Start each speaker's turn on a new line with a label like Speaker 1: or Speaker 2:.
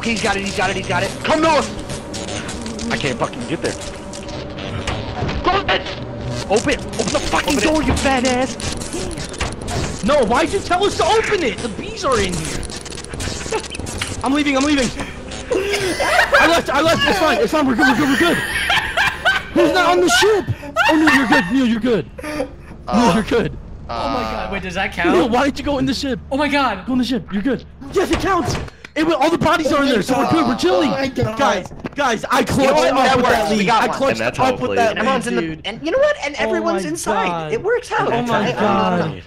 Speaker 1: Okay, he's got it, he's got it, he's got it. Come north! I can't fucking get there. Close it! Open! Open the fucking
Speaker 2: Open it.
Speaker 1: door, you fat ass!
Speaker 2: No, why'd you tell us to open it? The bees are in here. I'm leaving, I'm leaving. I left, I left, it's fine, it's fine, we're good, we're good, we're good. Who's not on the ship? Oh, no, you're good, Neil, you're good. Neil, you're good.
Speaker 3: Oh my god, wait, does that
Speaker 2: Neil,
Speaker 3: count?
Speaker 2: why did you go in the ship?
Speaker 3: Oh my god!
Speaker 2: Go in the ship, you're good. Yes, it counts. It will, all the bodies are in there, so we're good, we're
Speaker 4: oh chilling. Oh.
Speaker 2: Guys, guys, I
Speaker 1: You
Speaker 2: clutched
Speaker 1: know what?
Speaker 2: up
Speaker 1: That
Speaker 2: with that lead. I
Speaker 1: one.
Speaker 2: clutched
Speaker 5: And that's how
Speaker 2: up with that
Speaker 1: And everyone's in
Speaker 2: lead,
Speaker 1: the
Speaker 2: dude.
Speaker 1: and you know what? And oh everyone's
Speaker 2: my
Speaker 1: inside.
Speaker 2: God.
Speaker 1: It works out.
Speaker 2: Oh my
Speaker 1: I- I-
Speaker 2: God.